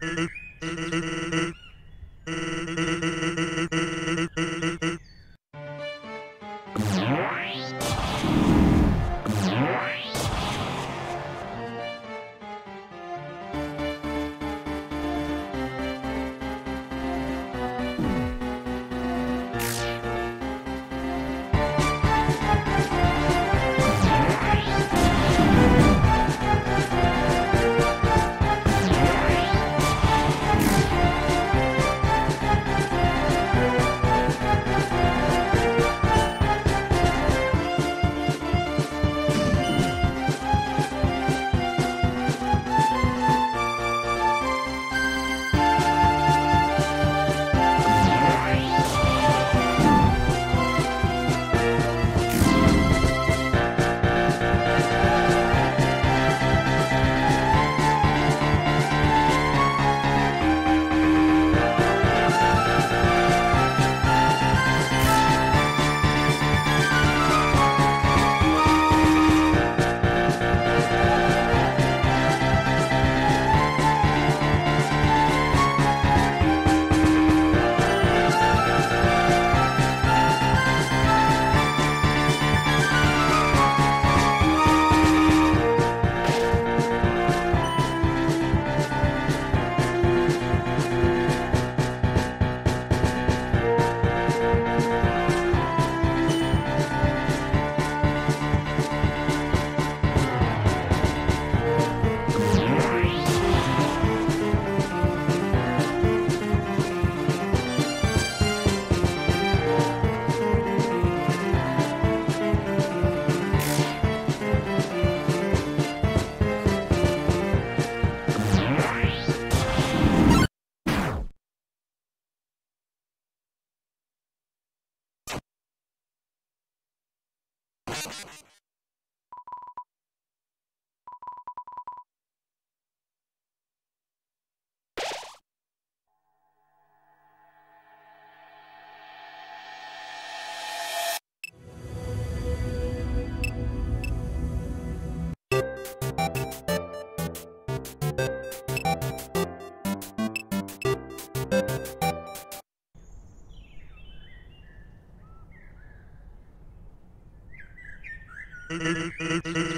el, el, el, el, el, Thank you.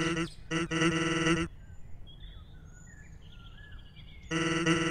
Eh, eh, eh, eh. Eh.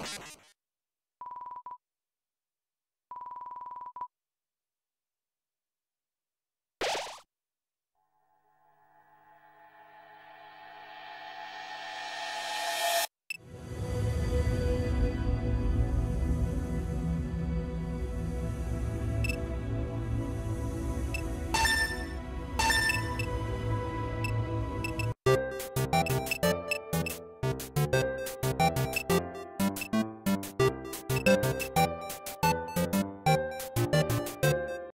you.